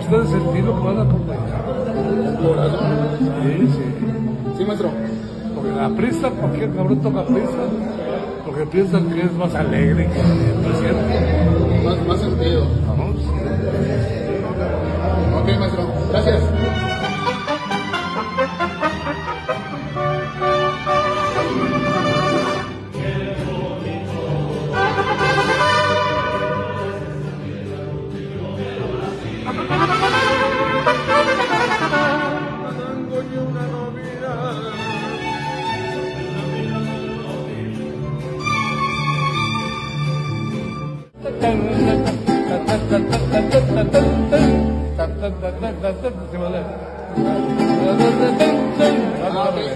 ustedes sentir lo que van a acompañar. Sí, sí. Sí, maestro. Porque la prisa, cualquier cabrón toca prisa. Porque piensan que es más alegre que no es cierto. Más, más sentido. Sí. Ok, maestro. Gracias.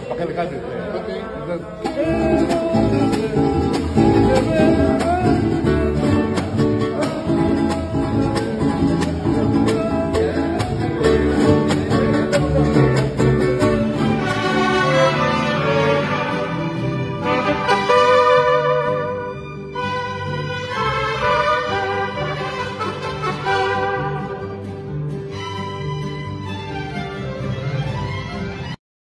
Para que le cantes. Ok.